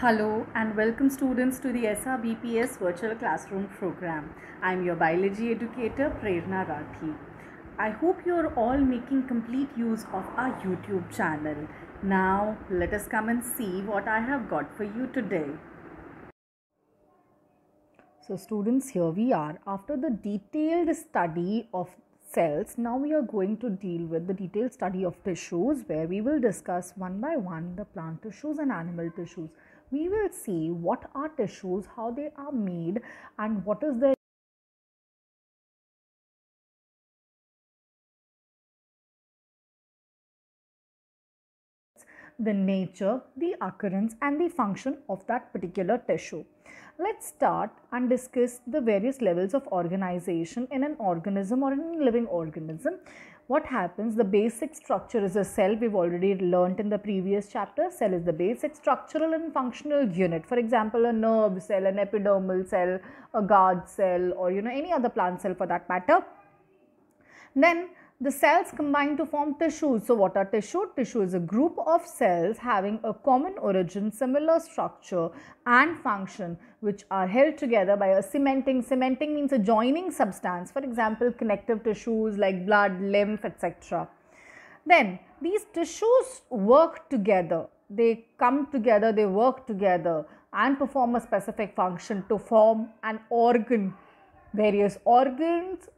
Hello and welcome students to the SRBPS virtual classroom program. I am your biology educator Prerna Rathi. I hope you are all making complete use of our YouTube channel. Now let us come and see what I have got for you today. So students here we are after the detailed study of cells now we are going to deal with the detailed study of tissues where we will discuss one by one the plant tissues and animal tissues we will see what are tissues how they are made and what is their the nature, the occurrence and the function of that particular tissue. Let's start and discuss the various levels of organization in an organism or in a living organism. What happens? The basic structure is a cell. We've already learnt in the previous chapter. Cell is the basic structural and functional unit. For example, a nerve cell, an epidermal cell, a guard cell or you know any other plant cell for that matter. Then the cells combine to form tissues. So what are tissue? Tissue is a group of cells having a common origin, similar structure and function which are held together by a cementing. Cementing means a joining substance. For example, connective tissues like blood, lymph, etc. Then these tissues work together. They come together, they work together and perform a specific function to form an organ. Various organs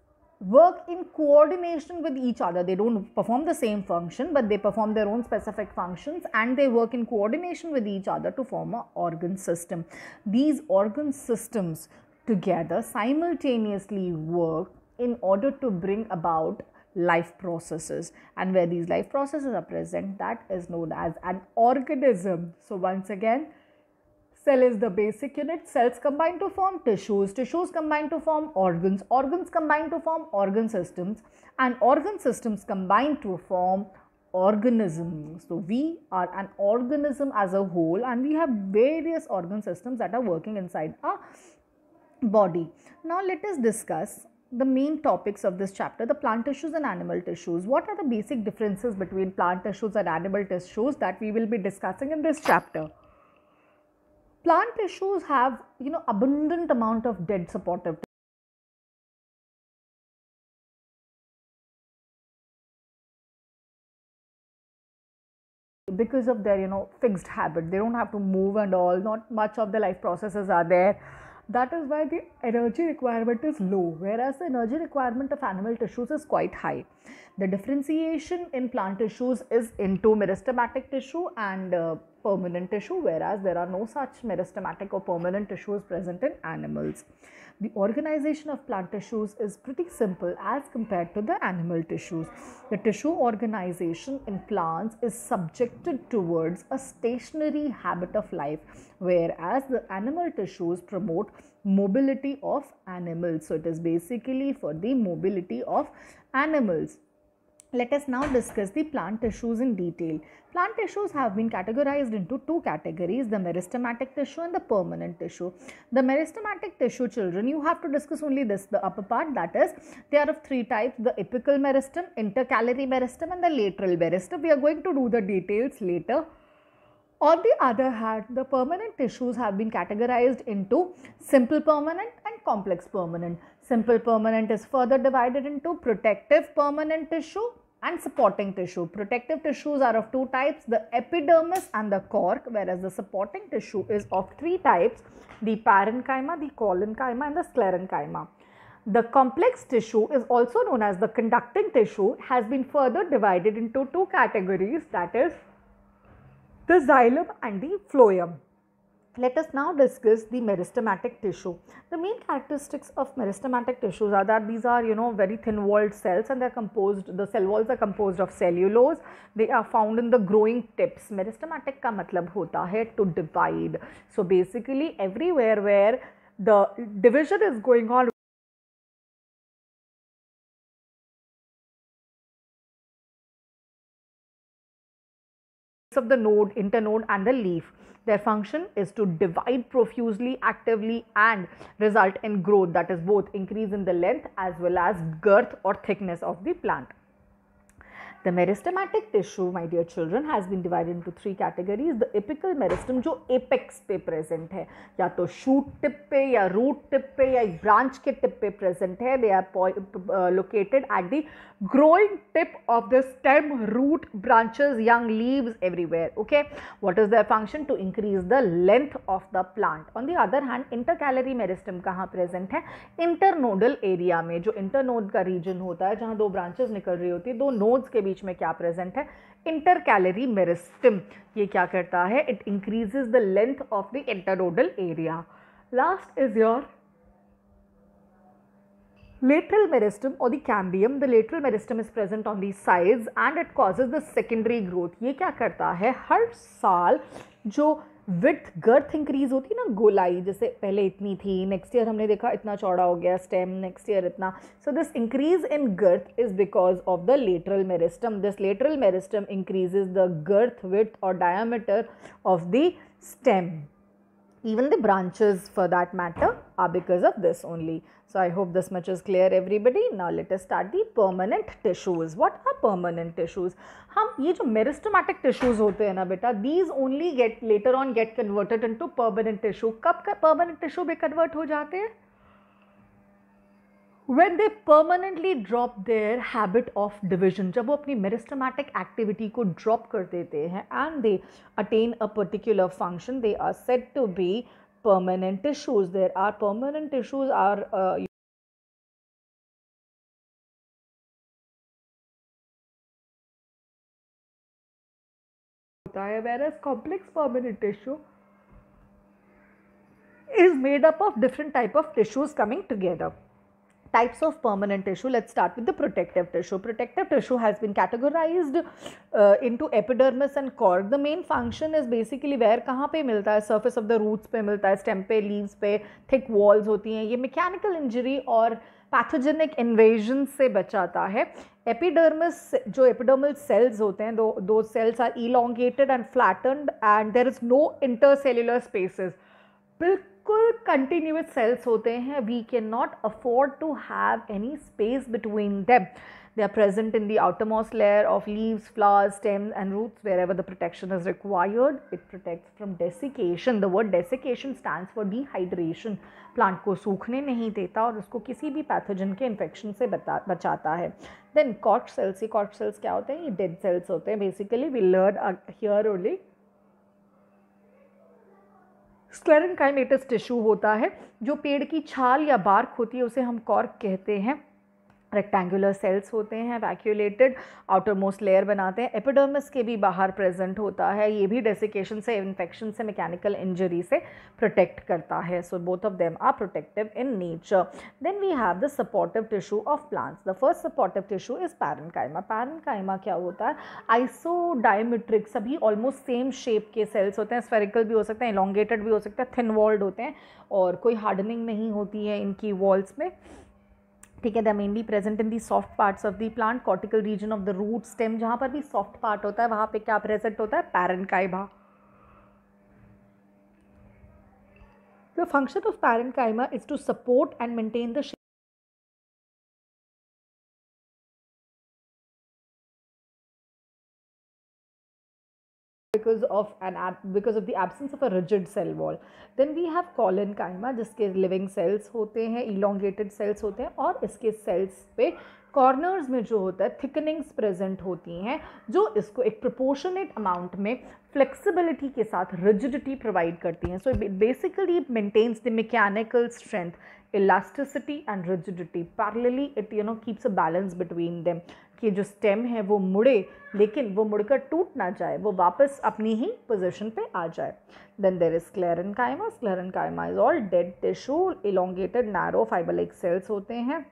work in coordination with each other. They don't perform the same function, but they perform their own specific functions and they work in coordination with each other to form an organ system. These organ systems together simultaneously work in order to bring about life processes and where these life processes are present that is known as an organism. So once again Cell is the basic unit. Cells combine to form tissues. Tissues combine to form organs. Organs combine to form organ systems. And organ systems combine to form organisms. So, we are an organism as a whole and we have various organ systems that are working inside our body. Now, let us discuss the main topics of this chapter the plant tissues and animal tissues. What are the basic differences between plant tissues and animal tissues that we will be discussing in this chapter? Plant tissues have you know abundant amount of dead supportive because of their you know fixed habit. They don't have to move and all. Not much of the life processes are there. That is why the energy requirement is low whereas the energy requirement of animal tissues is quite high. The differentiation in plant tissues is into meristematic tissue and uh, permanent tissue whereas there are no such meristematic or permanent tissues present in animals. The organization of plant tissues is pretty simple as compared to the animal tissues. The tissue organization in plants is subjected towards a stationary habit of life whereas the animal tissues promote mobility of animals. So it is basically for the mobility of animals. Let us now discuss the plant tissues in detail. Plant tissues have been categorized into two categories, the meristematic tissue and the permanent tissue. The meristematic tissue children, you have to discuss only this, the upper part that is, they are of three types, the apical meristem, intercalary meristem and the lateral meristem. We are going to do the details later. On the other hand, the permanent tissues have been categorized into simple permanent and complex permanent. Simple permanent is further divided into protective permanent tissue and supporting tissue. Protective tissues are of two types, the epidermis and the cork, whereas the supporting tissue is of three types, the parenchyma, the collenchyma and the sclerenchyma. The complex tissue is also known as the conducting tissue has been further divided into two categories that is the xylem and the phloem. Let us now discuss the meristematic tissue. The main characteristics of meristematic tissues are that these are you know very thin walled cells and they are composed the cell walls are composed of cellulose. They are found in the growing tips. Meristematic ka matlab hota hai to divide. So basically everywhere where the division is going on of the node, internode and the leaf. Their function is to divide profusely, actively and result in growth that is both increase in the length as well as girth or thickness of the plant. The meristematic tissue my dear children has been divided to three categories the apical meristem जो apex पे present है, या तो shoot tip पे, या root tip पे, या branch के टिप पे प्रेजेंट है they are located at the growing tip of the stem root branches young leave everywhere okay what is the function to increase the length of the plant on the other hand intercalary meristem कहाँ present है? Internodal area में, जो internode का reason होता है, जहाँ दो branches निकल रही होती है, दो नोड्स के बीच बीच में क्या प्रेजेंट है? इंटर कैलरी मेरिस्टम ये क्या करता है? It increase the length of the internodal area last is your lateral meristem और the the lateral meristem is present on the size and it causes the secondary growth ये क्या करता है? हर साल जो विथ गर्थ इंक्रीज होती है ना, गोलाई, जैसे पहले इतनी थी नेक्स्ट ईयर हमने देखा इतना चौड़ा हो गया स्टेम नेक्स्ट ईयर इतना। So this increase in girth is because of the lateral meristem this lateral meristem increases the girth with और diameter of the stem even the branches for that matter are because of this only so i hope this much is clear everybody now let us start the permanent tissues what are permanent tissues हम ये जो मेरिस्टोमैटिक tissues होते हैं ना बेटा these only get later on get converted into permanent tissue. कब permanent tissue be convert हो जाते हैं when they permanently drop their habit of division जब वो अपनी मेरिस्टोमैटिक एक्टिविटी को ड्रॉप कर देते हैं and they attain a particular function they are set to be permanent tissues there are permanent tissues are uh, whereas complex permanent tissue is made up of different type of tissues coming together Types of permanent tissue let's start with the protective tissue protective tissue has been categorized uh, into epidermis and cork the main function is basically where kahan pe milta hai surface of the roots pe milta hai stem pe leaves pe thick walls hoti hain ye mechanical injury or pathogenic invasion से बचाता है epidermis जो epidermal cells होते हैं दो दो cells are elongated and flattened and there is no intercellular spaces बिल्कुल continuous cells होते हैं. We can not afford to have any space between them they are present in the outermost layer of leaves flowers stem and roots wherever the protection is required it protect from desiccation the word desiccation stand for dehydration plant को सूखने नहीं देता और उसको किसी भी pathogen के infection से बता, बचाता है. देन कॉट सेल्स ये कॉट सेल्स क्या होते हैं? ये डेड सेल्स होते हैं. Basically we learn here only sclerenchymatous tissue होता है, जो पेड़ की छाल या बार्क होती है, उसे हम कॉर्क कहते हैं। रेक्टेंगुलर सेल्स होते हैं वैक्यूलेटेड आउटर मोस्ट लेयर बनाते हैं। एपिडर्मिस के भी बाहर प्रेजेंट होता है। ये भी डेसिकेशन से इन्फेक्शन से मैकेनिकल इंजरी से प्रोटेक्ट करता है। So both of them are protective in nature then we have the supportive tissue of plants the first supportive tissue is parenchyma parenchyma क्या होता है? आइसो डायमेट्रिक सभी ऑलमोस्ट सेम शेप के cells होते हैं। स्फेरिकल भी हो सकते हैं इलांगेटेड भी हो सकते हैं थिन वॉल्ड होते हैं और कोई हार्डनिंग नहीं होती है इनकी वॉल्स में। ठीक है the mainly present in the soft parts of the plant cortical region of the root stem जहाँ पर भी सॉफ्ट पार्ट होता है, वहाँ पे क्या प्रेजेंट होता है? Parenchyma the function of parenchyma is to support and maintain the because of an ab- because of the absence of a rigid cell wall then we have collenchyma जिसके living cells होते हैं elongated cells होते हैं और इसके cells पे corners में जो होता है थिकनिंग्स प्रेजेंट होती हैं, जो इसको एक प्रोपोर्शनेट अमाउंट में फ्लेक्सिबिलिटी के साथ रिजिडिटी प्रोवाइड करती हैं। So basically maintains the mechanical strength elasticity and rigidity parallelly it you know keeps a balance between them कि जो स्टेम है, वो मुड़े, लेकिन वो मुड़कर टूट ना जाए, वो वापस अपनी ही पोजिशन पे आ जाए। Then there is sclerenchyma sclerenchyma is all dead tissue elongated narrow fibre like cells होते हैं।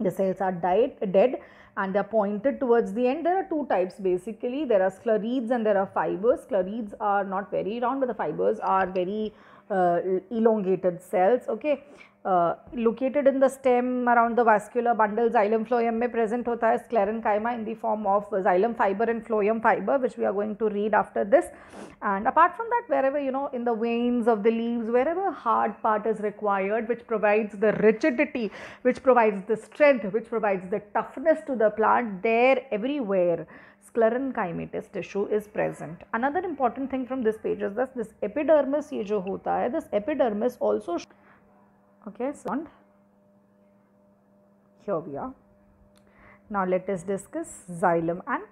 The cells are died, dead and they are pointed towards the end. There are two types basically. There are sclerids and there are fibers. Sclerids are not very round but the fibers are very uh, elongated cells. Okay. Located in the stem around the vascular bundle xylem phloem may present hota hai sclerenchyma in the form of xylem fiber and phloem fiber which we are going to read after this and apart from that wherever you know in the veins of the leaves wherever hard part is required which provides the rigidity which provides the strength which provides the toughness to the plant there everywhere sclerenchymatous tissue is present. Another important thing from this page is that this epidermis ye jo hota hai, this epidermis also okay so here we are. Now let us discuss xylem and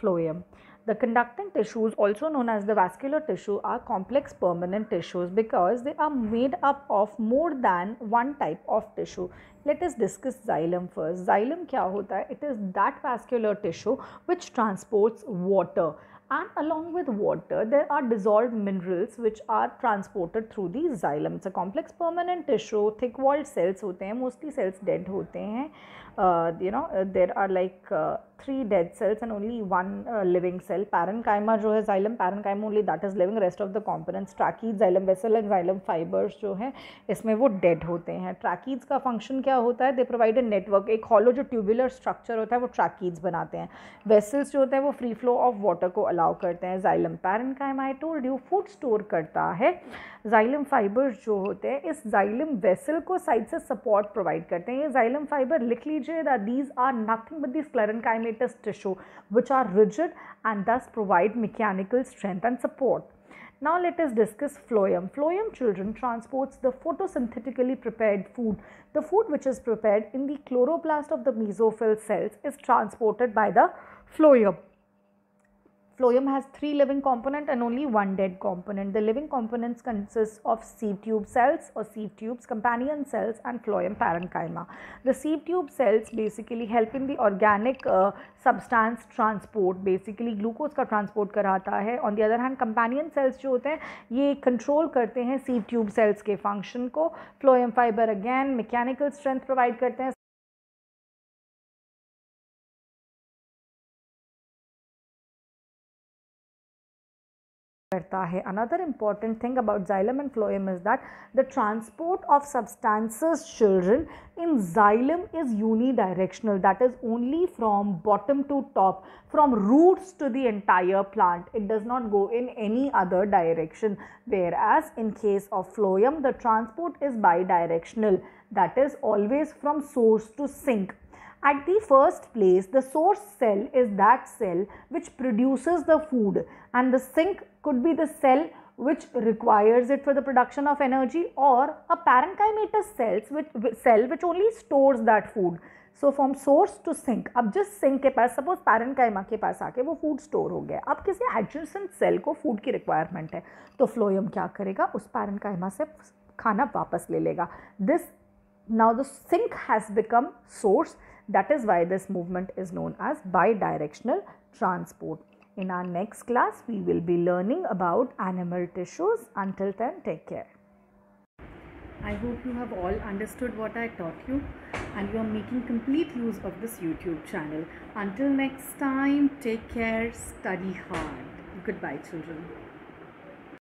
phloem. The conducting tissues also known as the vascular tissue are complex permanent tissues because they are made up of more than one type of tissue. Let us discuss xylem first. Xylem kya hota hai? It is that vascular tissue which transports water and along with water there are dissolved minerals which are transported through the xylem it's a complex permanent tissue thick walled cells hote hain mostly cells dead hote hain uh, you know uh, there are like uh, three dead cells and only one uh, living cell parenchyma jo hai xylem parenchyma only that is living rest of the components tracheids xylem vessel and xylem fibers jo hai isme wo dead hote hain tracheids ka function kya hota hai they provide a network ek hollow jo tubular structure hota hai wo tracheids banate hain vessels jo hote hain wo free flow of water ko allow karte hain xylem parenchyma i told you food store karta hai xylem fibres जो होते हैं, इस xylem vessel को side से support provide करते हैं। ये xylem fibre लिख लीजिए that these are nothing but these sclerenchymatous tissue which are rigid and thus provide mechanical strength and support now let us discuss phloem phloem children transports the photosynthetically prepared food the food which is prepared in the chloroplast of the mesophyll cells is transported by the phloem Phloem has three living component and only one dead component. The living components consist of sieve tube cells or sieve tubes, companion cells and phloem parenchyma. The sieve tube cells basically help in the organic uh, substance transport, basically glucose का transport कराता है. On the other hand, companion cells जो होते हैं ये control करते हैं sieve tube cells के function को. Phloem fiber again mechanical strength provide करते हैं. करता है another important thing about xylem and phloem is that the transport of substances children in xylem is unidirectional that is only from bottom to top from roots to the entire plant it does not go in any other direction whereas in case of phloem the transport is bidirectional that is always from source to sink at the first place, the source cell is that cell which produces the food and the sink could be the cell which requires it for the production of energy or a parenchymatous cells which, cell which only stores that food. So from source to sink अब जिस sink के पास suppose parenchyma के पास आके वो food store हो गया अब किसी एडजेंसेंट सेल को फूड की रिक्वायरमेंट है तो फ्लोयम क्या करेगा उस पैरनकाइमा से खाना वापस ले लेगा this now the sink has become source that is why this movement is known as bidirectional transport in our next class, we will be learning about animal tissues. Until then, take care. I hope you have all understood what I taught you and you are making complete use of this YouTube channel. Until next time, take care, study hard. Goodbye, children.